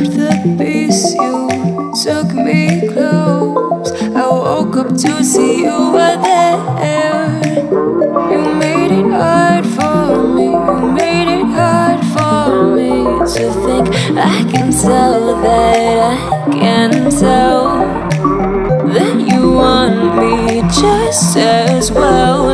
of the beast, you took me close. I woke up to see you were there. You made it hard for me, you made it hard for me to think I can tell that I can tell that you want me just as well.